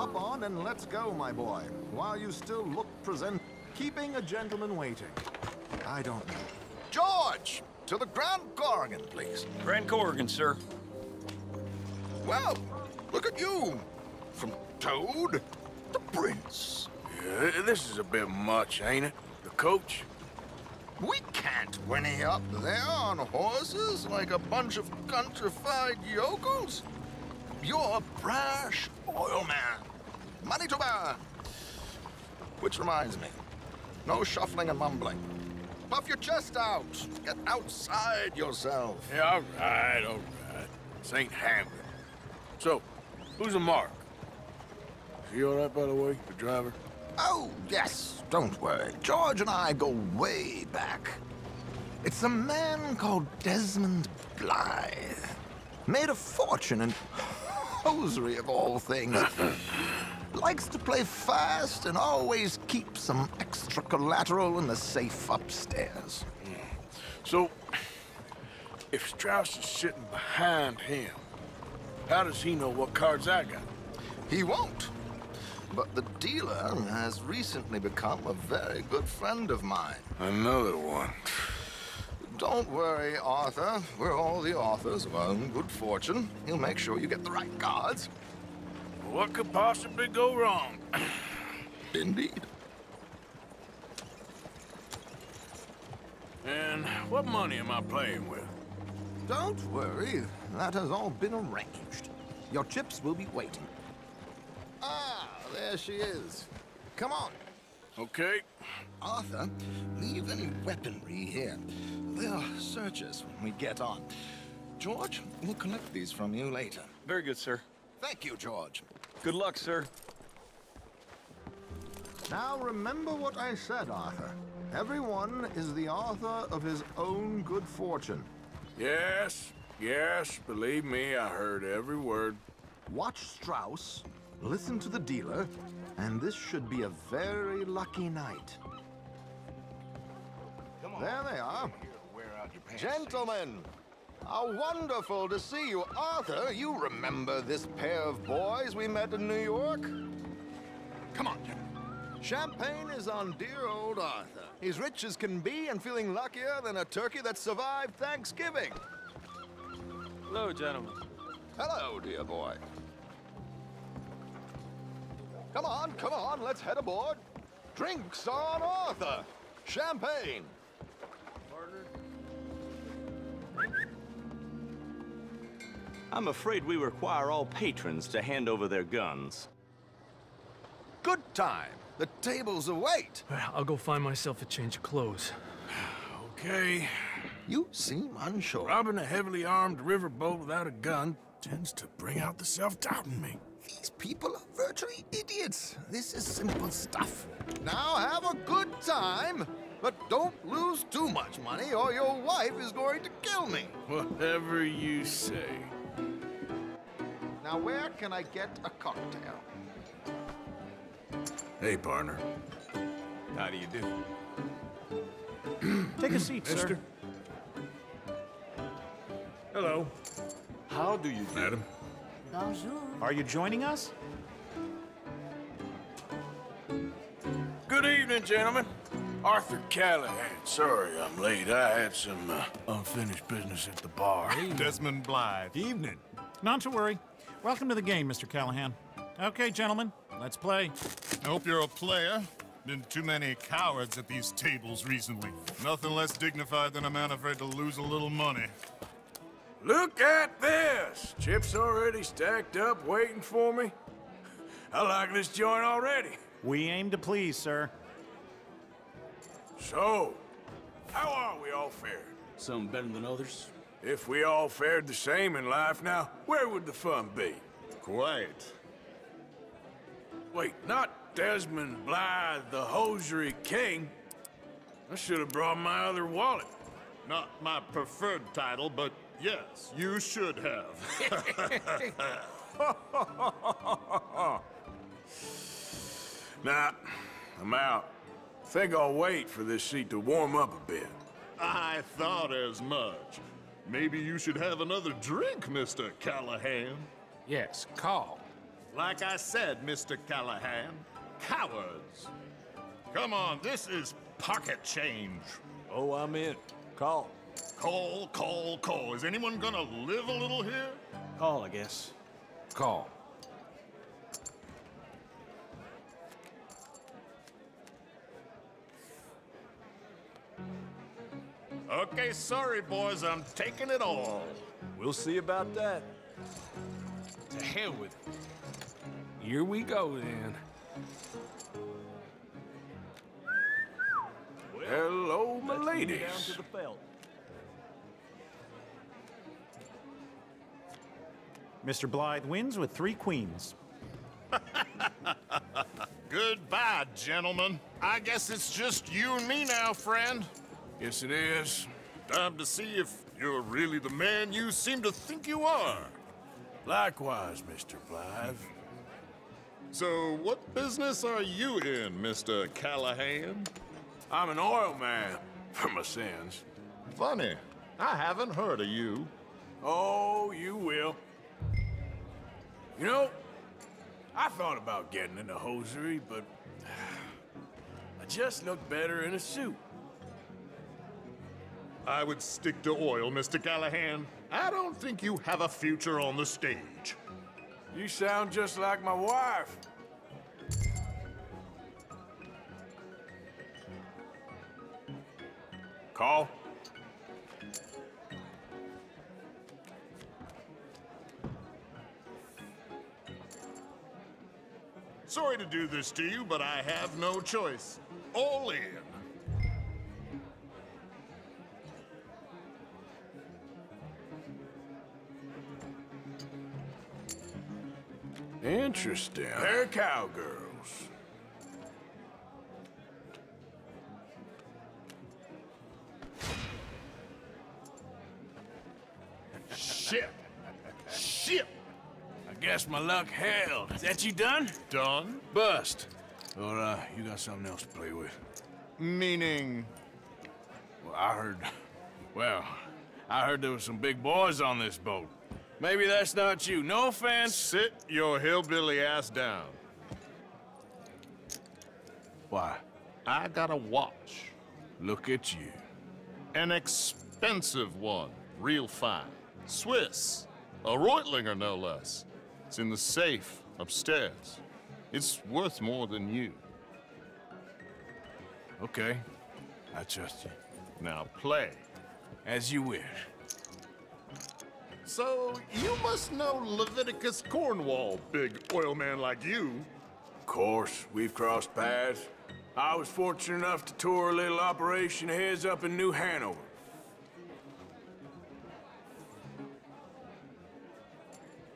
Hop on and let's go, my boy. While you still look present, keeping a gentleman waiting. I don't know. George! To the Grand Korrigan, please. Grand Korrigan, sir. Well, look at you. From Toad to Prince. Yeah, this is a bit much, ain't it? The coach? We can't whinny up there on horses like a bunch of countrified yokels. You're a brash oil man. Money to burn. Which reminds me, no shuffling and mumbling. Puff your chest out. Get outside yourself. Yeah, all right, all right. This ain't Hamlet. So, who's a mark? Is he all right, by the way, the driver? Oh, yes, don't worry. George and I go way back. It's a man called Desmond Blythe. Made a fortune in hosiery of all things. Likes to play fast and always keep some extra collateral in the safe upstairs. So, if Strauss is sitting behind him, how does he know what cards I got? He won't. But the dealer has recently become a very good friend of mine. Another one. Don't worry, Arthur. We're all the authors of our own good fortune. He'll make sure you get the right cards. What could possibly go wrong? Indeed. And what money am I playing with? Don't worry. That has all been arranged. Your chips will be waiting. Ah, there she is. Come on. Okay. Arthur, leave any weaponry here. They'll search us when we get on. George, we'll collect these from you later. Very good, sir. Thank you, George. Good luck, sir. Now remember what I said, Arthur. Everyone is the author of his own good fortune. Yes, yes, believe me, I heard every word. Watch Strauss, listen to the dealer, and this should be a very lucky night. There they are. Gentlemen, how wonderful to see you. Arthur, you remember this pair of boys we met in New York? Come on, gentlemen. Champagne is on dear old Arthur. He's rich as can be and feeling luckier than a turkey that survived Thanksgiving. Hello, gentlemen. Hello, dear boy. Come on, come on, let's head aboard. Drinks on Arthur. Champagne. I'm afraid we require all patrons to hand over their guns. Good time. The tables await. I'll go find myself a change of clothes. Okay. You seem unsure. Robbing a heavily armed riverboat without a gun tends to bring out the self-doubt in me. These people are virtually idiots. This is simple stuff. Now have a good time, but don't lose too much money or your wife is going to kill me. Whatever you say. Now where can I get a cocktail? Hey, partner. How do you do? Take a seat, sir. Hello. How do you do? Madam. Bonjour. Are you joining us? Good evening, gentlemen. Arthur Callahan. Sorry I'm late. I had some uh, unfinished business at the bar. Desmond Blythe. Evening. Not to worry. Welcome to the game, Mr. Callahan. Okay, gentlemen, let's play. I hope you're a player. Been too many cowards at these tables recently. Nothing less dignified than a man afraid to lose a little money. Look at this! Chips already stacked up, waiting for me. I like this joint already. We aim to please, sir. So, how are we all fared? Some better than others. If we all fared the same in life now, where would the fun be? Quiet. Wait, not Desmond Blythe, the hosiery king. I should have brought my other wallet. Not my preferred title, but yes, you should have. Nah, I'm out. Think I'll wait for this seat to warm up a bit. I thought as much. Maybe you should have another drink, Mr. Callahan. Yes, call. Like I said, Mr. Callahan, cowards. Come on, this is pocket change. Oh, I'm in. Call. Call, call, call. Is anyone gonna live a little here? Call, I guess. Call. Okay, sorry, boys, I'm taking it all. We'll see about that. To hell with it. Here we go, then. Hello, my Down ladies. to the felt. Mr. Blythe wins with three queens. Goodbye, gentlemen. I guess it's just you and me now, friend. Yes, it is. Time to see if you're really the man you seem to think you are. Likewise, Mr. Blythe. So, what business are you in, Mr. Callahan? I'm an oil man, for my sins. Funny, I haven't heard of you. Oh, you will. You know, I thought about getting into hosiery, but I just look better in a suit. I would stick to oil, Mr. Callahan. I don't think you have a future on the stage. You sound just like my wife. Call. Sorry to do this to you, but I have no choice. All in. Interesting. They're cowgirls. Shit. Shit. I guess my luck held. Is that you done? Done? Bust. Or, uh, you got something else to play with? Meaning. Well, I heard... Well, I heard there was some big boys on this boat. Maybe that's not you. No offense. Sit your hillbilly ass down. Why? I got a watch. Look at you. An expensive one. Real fine. Swiss. A Reutlinger, no less. It's in the safe upstairs. It's worth more than you. Okay. I trust you. Now play. As you wish. So, you must know Leviticus Cornwall, big oil man like you. Of course, we've crossed paths. I was fortunate enough to tour a little operation heads up in New Hanover.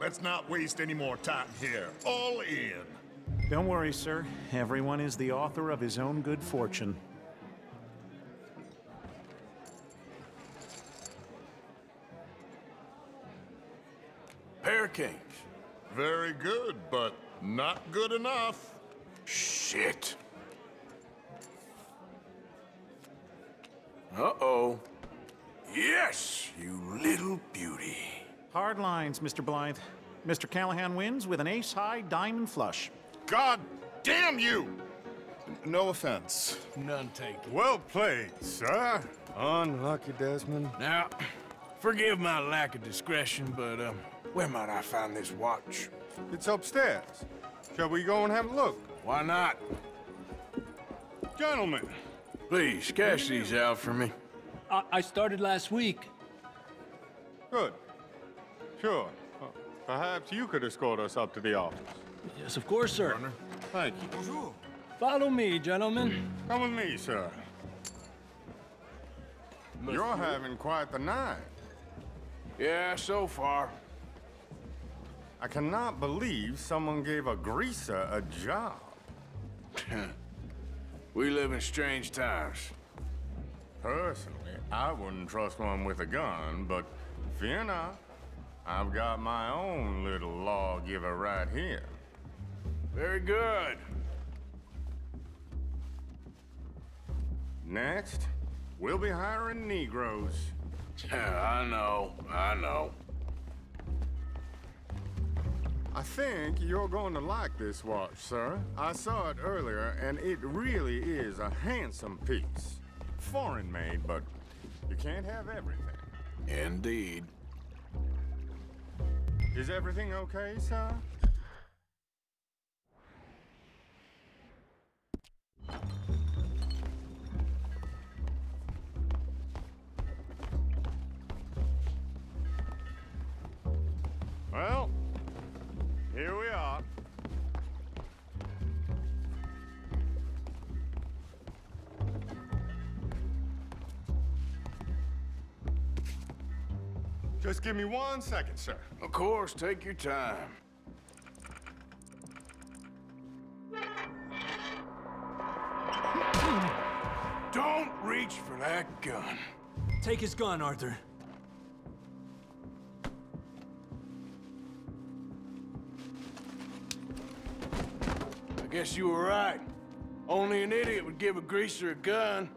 Let's not waste any more time here. All in. Don't worry, sir. Everyone is the author of his own good fortune. Pair. Very good, but not good enough. Shit. Uh-oh. Yes, you little beauty. Hard lines, Mr. Blythe. Mr. Callahan wins with an ace-high diamond flush. God damn you! No offense. None taken. Well played, sir. Unlucky, Desmond. Now, forgive my lack of discretion, but, um, where might I find this watch? It's upstairs. Shall we go and have a look? Why not? Gentlemen, Please, cash these out for me. I, I started last week. good. Sure. Uh, perhaps you could escort us up to the office. Yes, of course, sir. Thank you. Follow me, gentlemen. Come with me, sir. You're having quite the night. Yeah, so far. I cannot believe someone gave a greaser a job. We live in strange times. Personally, I wouldn't trust one with a gun, but fear not. I've got my own little lawgiver right here. Very good. Next, we'll be hiring Negroes. I know, I know. I think you're going to like this watch, sir. I saw it earlier, and it really is a handsome piece. Foreign made, but you can't have everything. Indeed. Is everything okay, sir? Just give me one second, sir. Of course, take your time. Don't reach for that gun. Take his gun, Arthur. I guess you were right. Only an idiot would give a greaser a gun.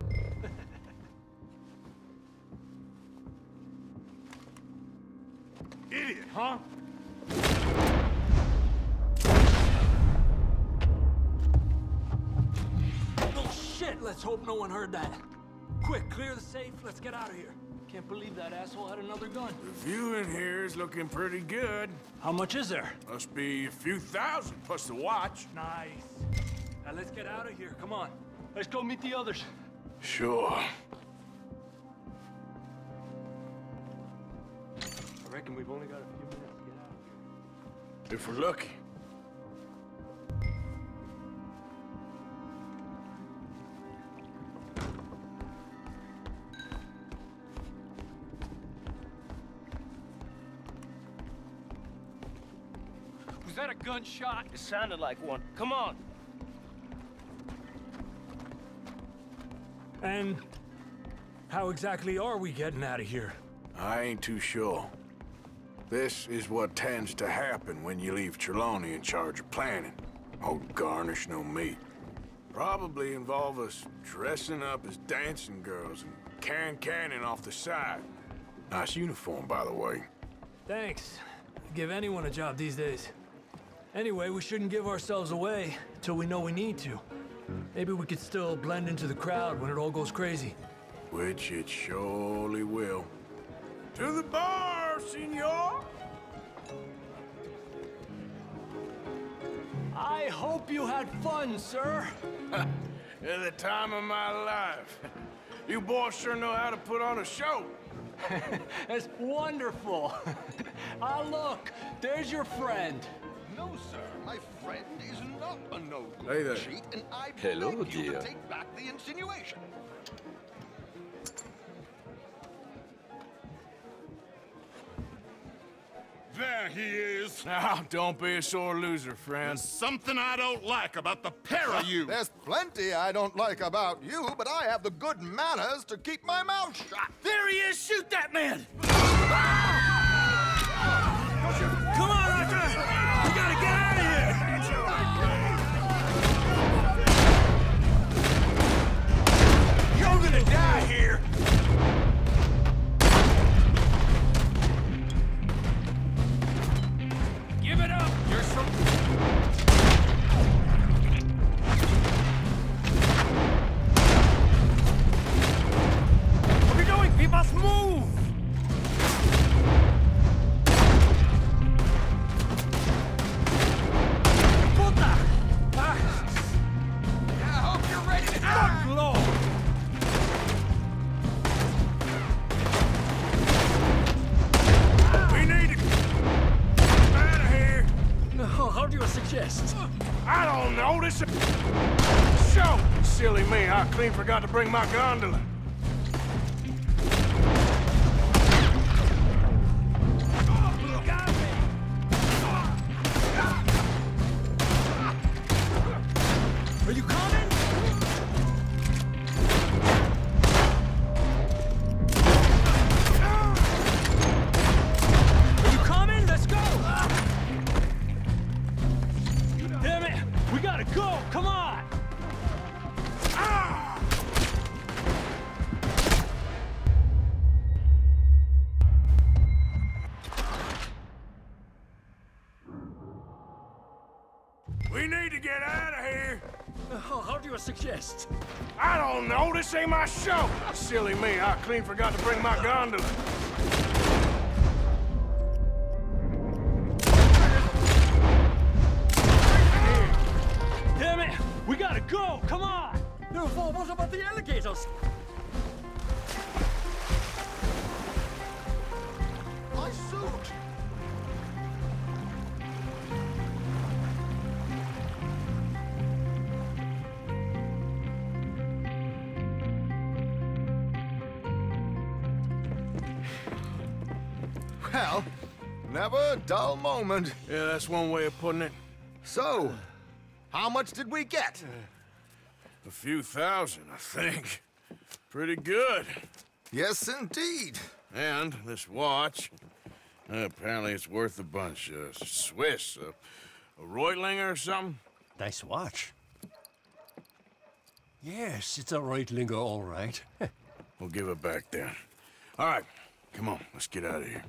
Let's hope no one heard that. Quick, clear the safe. Let's get out of here. Can't believe that asshole had another gun. The view in here is looking pretty good. How much is there? Must be a few thousand plus the watch. Nice. Now let's get out of here. Come on. Let's go meet the others. Sure. I reckon we've only got a few minutes to get out of here. If we're lucky. That a gunshot? It sounded like one. Come on. And how exactly are we getting out of here? I ain't too sure. This is what tends to happen when you leave Trelawny in charge of planning. Oh, garnish no meat. Probably involve us dressing up as dancing girls and can cannon off the side. Nice uniform, by the way. Thanks. Give anyone a job these days. Anyway, we shouldn't give ourselves away till we know we need to. Maybe we could still blend into the crowd when it all goes crazy. Which it surely will. To the bar, senor! I hope you had fun, sir. At the time of my life. You boys sure know how to put on a show. That's wonderful. ah, look, there's your friend. No, sir. My friend is not a no Hey there. cheat, and I Hello, beg you dear. to take back the insinuation. There he is. Now, ah, don't be a sore loser, friend. Something I don't like about the pair of you. There's plenty I don't like about you, but I have the good manners to keep my mouth shut. There he is! Shoot that man! Come forgot to bring my gondola. Get out of here. Oh, how do you suggest? I don't know. This ain't my show. Silly me. I clean forgot to bring my gondola. Damn it! We gotta go! Come on! No, what about the alligators? Well, never a dull moment. Yeah, that's one way of putting it. So, how much did we get? A few thousand, I think. Pretty good. Yes, indeed. And this watch, uh, apparently it's worth a bunch. Uh, Swiss, uh, a Reutlinger or something? Nice watch. Yes, it's a Reutlinger, all right. We'll give it back then. All right, come on, let's get out of here.